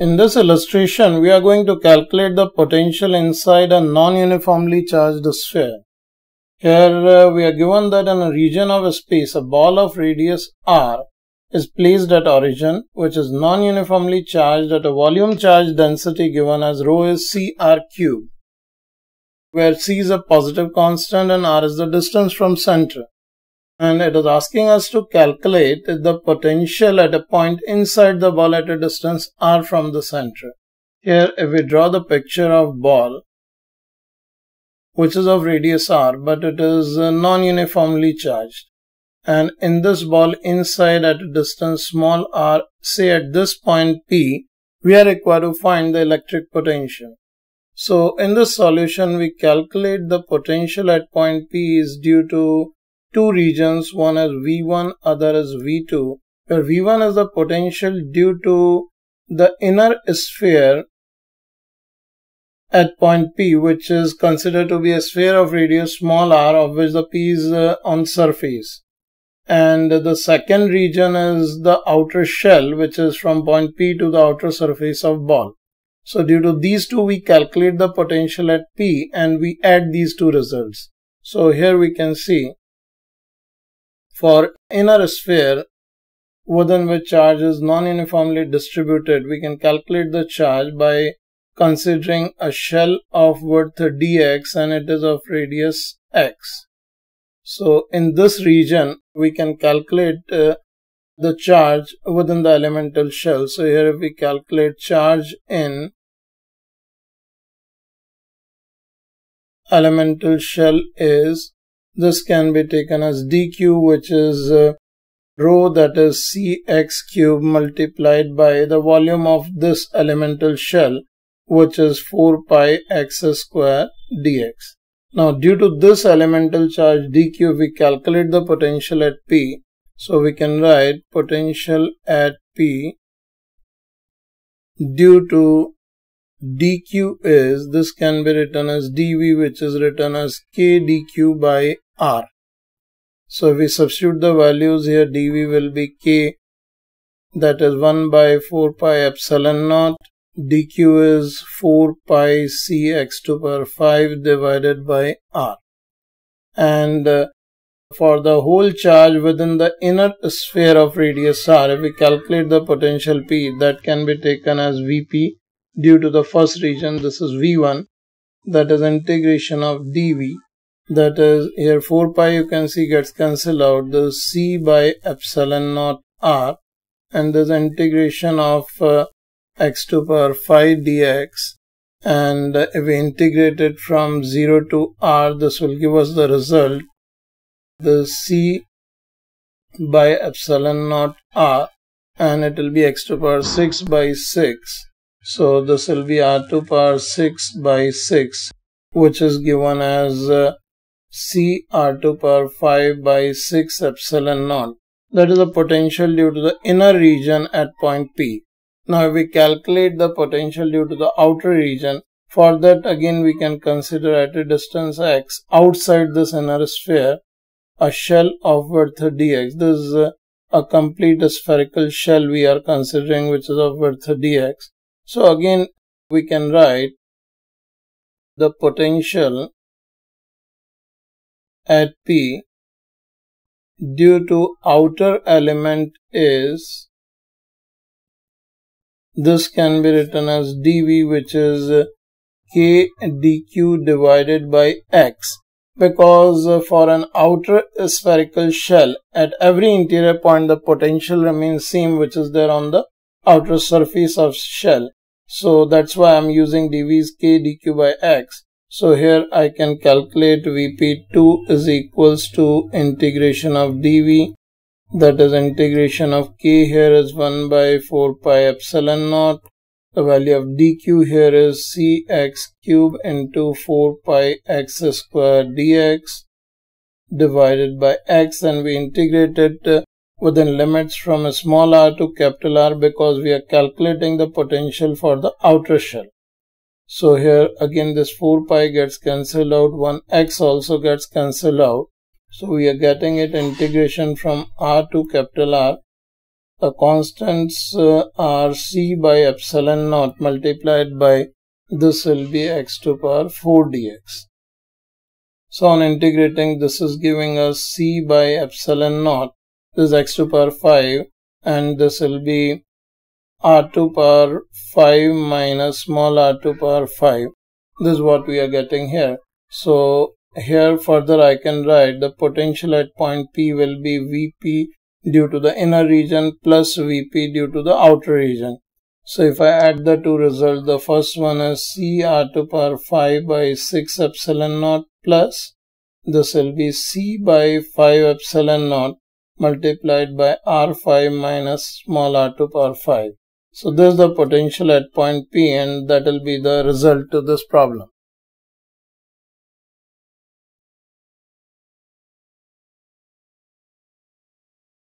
In this illustration, we are going to calculate the potential inside a non-uniformly charged sphere. Here uh, we are given that in a region of space, a ball of radius r is placed at origin, which is non-uniformly charged at a volume charge density given as rho is cr cube, where c is a positive constant and r is the distance from center and it is asking us to calculate the potential at a point inside the ball at a distance r from the center. Here if we draw the picture of ball which is of radius r but it is uh, non-uniformly charged and in this ball inside at a distance small r say at this point p we are required to find the electric potential. So in this solution we calculate the potential at point p is due to two regions, one is V1, other is V2, where V1 is the potential due to the inner sphere at point P, which is considered to be a sphere of radius small r, of which the P is uh, on surface. And the second region is the outer shell, which is from point P to the outer surface of ball. So due to these two, we calculate the potential at P and we add these two results. So here we can see for inner sphere within which charge is non-uniformly distributed, we can calculate the charge by considering a shell of width dx and it is of radius x. So in this region, we can calculate uh, the charge within the elemental shell. So here we calculate charge in elemental shell is this can be taken as dq which is uh, rho that is cx cube multiplied by the volume of this elemental shell which is 4 pi x square dx. Now due to this elemental charge dq we calculate the potential at P. So we can write potential at P due to dq is this can be written as dv which is written as k dq by r. So if we substitute the values here, dv will be k, that is 1 by 4 pi epsilon naught, dq is 4 pi c x to power 5 divided by r. And uh, for the whole charge within the inner sphere of radius r, if we calculate the potential P, that can be taken as Vp due to the first region, this is V1, that is integration of dv that is here 4 pi you can see gets cancelled out. The c by epsilon naught r and there's integration of uh, x to power 5 dx and uh, if we integrate it from 0 to r this will give us the result. The c by epsilon naught r and it will be x to power 6 by 6 so this will be r to power 6 by 6 which is given as uh, C r to power 5 by 6 epsilon naught. That is the potential due to the inner region at point P. Now if we calculate the potential due to the outer region, for that again we can consider at a distance x outside this inner sphere a shell of width dx. This is a, a complete spherical shell we are considering which is of width dx. So again we can write the potential at P due to outer element is this can be written as dv which is k dq divided by x. Because for an outer spherical shell at every interior point the potential remains same which is there on the outer surface of shell. So that's why i'm using dv is k dq by x so here I can calculate Vp2 is equals to integration of dV that is integration of k here is 1 by 4 pi epsilon naught. The value of dq here is cx cube into 4 pi x square dx divided by x and we integrate it uh, within limits from a small r to capital R because we are calculating the potential for the outer shell. So here again this 4 pi gets cancelled out, 1 x also gets cancelled out. So we are getting it integration from r to capital R the constants uh, are c by epsilon naught multiplied by this will be x to power 4 dx. So on integrating this is giving us c by epsilon naught this is x to power 5 and this will be r to power 5 minus small r to power 5 this is what we are getting here so here further I can write the potential at point P will be Vp due to the inner region plus Vp due to the outer region. So if I add the two results, the first one is C r to power 5 by 6 epsilon naught plus this will be C by 5 epsilon naught multiplied by R5 minus small r to power 5. So this is the potential at point P and that will be the result to this problem.